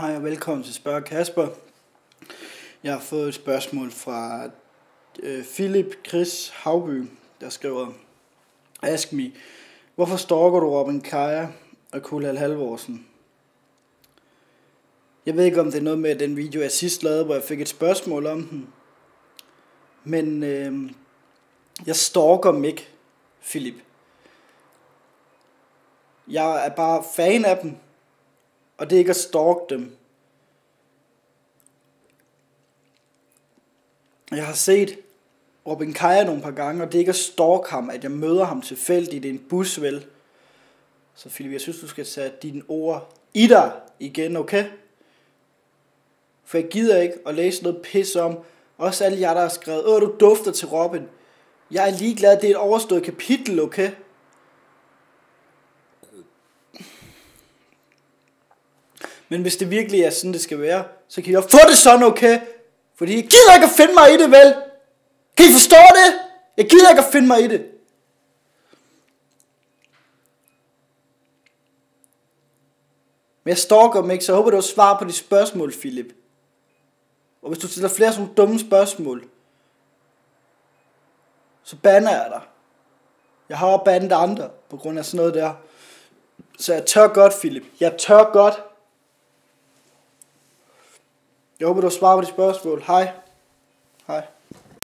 Hej og velkommen til Spørg Kasper. Jeg har fået et spørgsmål fra øh, Philip Chris Havby, der skriver Ask me, hvorfor stalker du Robin Kaja og Kulal Halvorsen? Jeg ved ikke, om det er noget med den video, jeg sidst lavede, hvor jeg fik et spørgsmål om den. Men øh, jeg stalker dem ikke, Philip. Jeg er bare fan af dem, og det er ikke at stalk dem. Jeg har set Robin Kaja nogle par gange, og det er ikke at stalk ham, at jeg møder ham tilfældigt i en bus, vel? Så Philip, jeg synes, du skal tage dine ord i dig igen, okay? For jeg gider ikke at læse noget pis om, også alle jer, der har skrevet, åh, du dufter til Robin. Jeg er ligeglad, det er et overstået kapitel, okay? Men hvis det virkelig er sådan, det skal være, så kan jeg få det sådan, okay? Fordi jeg gider ikke at finde mig i det, vel? Kan I forstå det? Jeg gider ikke at finde mig i det. Men jeg stalker dem ikke, så jeg håber, du har svar på de spørgsmål, Philip. Og hvis du stiller flere sådan dumme spørgsmål, så banner jeg dig. Jeg har også bandet andre på grund af sådan noget der. Så jeg tør godt, Philip. Jeg tør godt. Jeg håber, du har svaret på de spørgsmål. Hej. Hej.